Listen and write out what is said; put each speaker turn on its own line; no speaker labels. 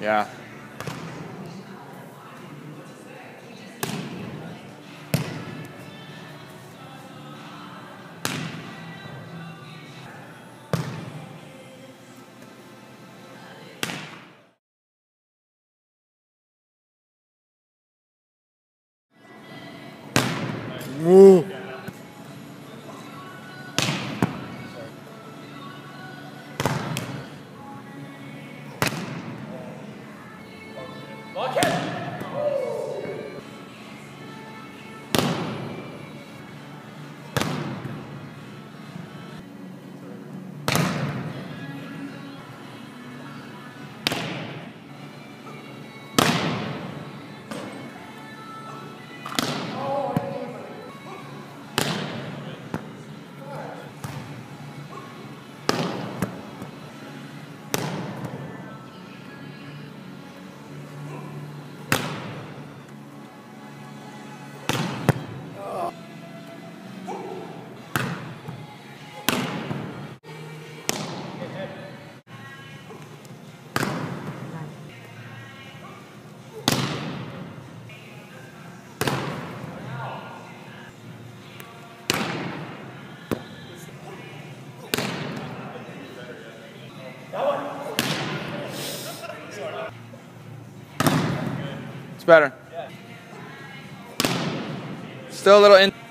Yeah. Woo. Okay. It's better. Still a little in.